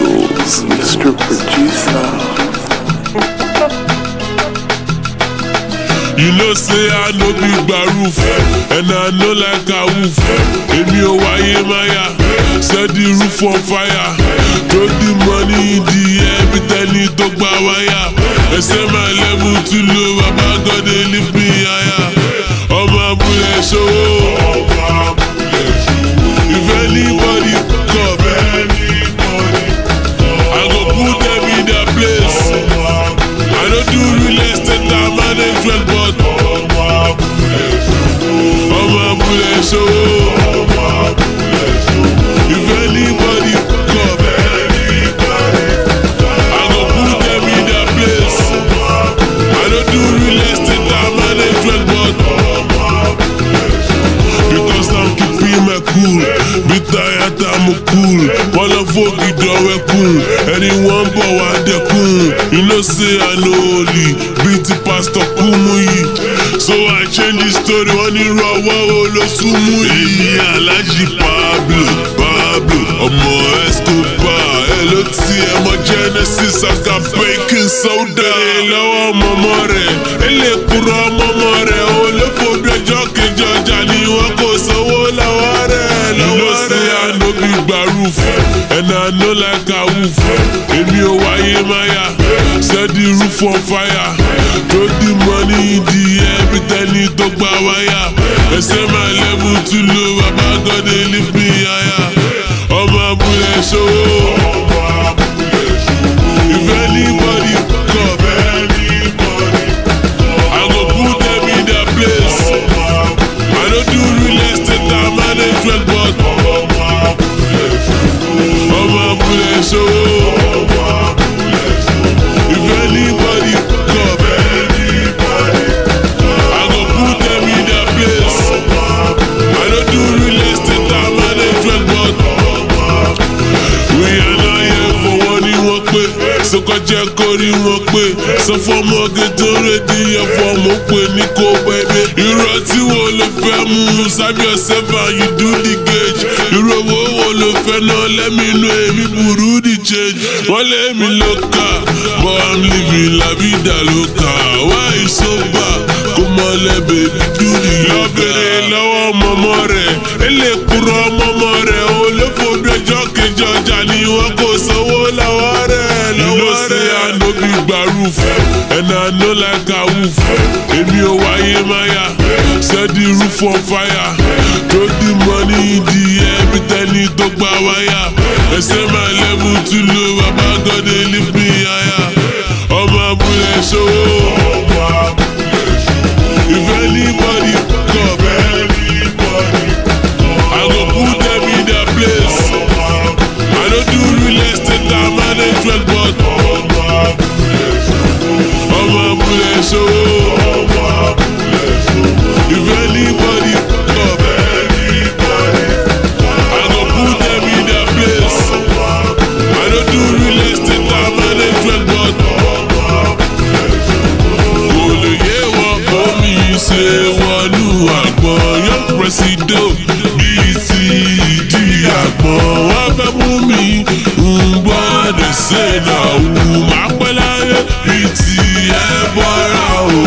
Eagles, Mr. Producer. You know say I no be baroof, and I no like a woof. Èmi ò wáyé máyà, set the roof on fire. Throw the money in the air, bí tẹ́ni tó wire. wáyà. Ẹsẹ̀ my level too low, I'm bàbá gọ́dẹ̀. wọn lọ fògì dọ̀wẹ́kùn ẹni wọ́n ń bọ̀ wá dẹkùn iná ṣe àná òòlì bíi ti pásítọ̀ Kúmúyì so I change the story wọ́n ní rọwọ́ olóṣùmù èmi alájí Pablo Pablo ọmọ Escobar ẹ ló ti ẹ mọ Genesis aka baking soda ẹ lọ́wọ́ ọmọ ọmọ rẹ̀ ẹ lè kúrò ọmọ. Maruf and I know like a wolf. Èmi ò wáyé máyà, set the roof on fire. Throw the money in the air, pretend it tó gba wire. Ẹ set my level too low, bàbá God dey lift me higher. Ọmọ abúlé ṣòwò. kọ́kọ́ jẹ́ kórí wọn pé sọ fọmọ gẹ́gẹ́ rédí yẹn fọmọ pé ní kò bẹ́ẹ̀ irọ́ tí wọ́n lè fẹ́ mú sábẹ́ ọ̀sẹ̀ fà yìí dúdí gèjì irọ́ wo wọ́n lè fẹ́ náà lẹ́mí inú èmi burú di change wọ́n lé mi lóka but I'm living la vida loca why so bad kò mọ̀ lẹ́ bèbí dúdí yóò bèrè lọ́wọ́ mọ́mọ́ rẹ̀ ẹ lè kú. roof, and I know like a wolf. Èmi ò wáyé máyà, set the roof on fire. Throw the money in the air, bí tẹ́ni tó gba wáyà. Ẹsẹ̀ máa level tún lo bàbá gọ́dẹ̀ lift me higher. Ọmọ abúlé ṣòwò. ṣèdá òwú máa pẹ́ láyé bíi ti ẹ bọ́ra òwú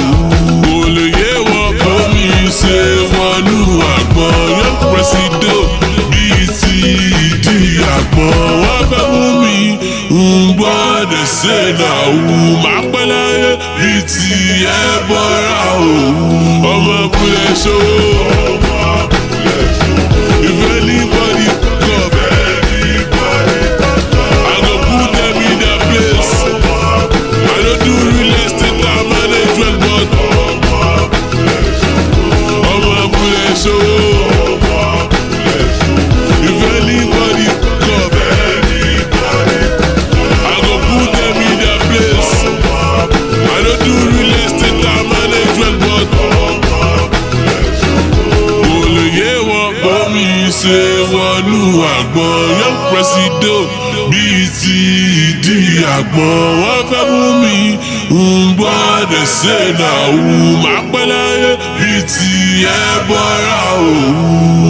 kò lè yé mi ṣe wọnú àgbọ̀n yóò pẹ́sìdò bíi ti ìdí àgbọ̀n wọ́n fẹ́ mú mi ń gbọ́dọ̀ ṣèdá òwú máa pẹ́ láyé bíi ti ẹ bọ́ra òwú ọmọkùnrin ṣòwò. Presido, bíi ti ìdí àgbọ̀n wọ́n fẹ́ mú mi ń gbọ́ dẹ̀sẹ̀ náà wù má pẹ́ láyé bíi ti ẹ̀ bọ́ra òwú.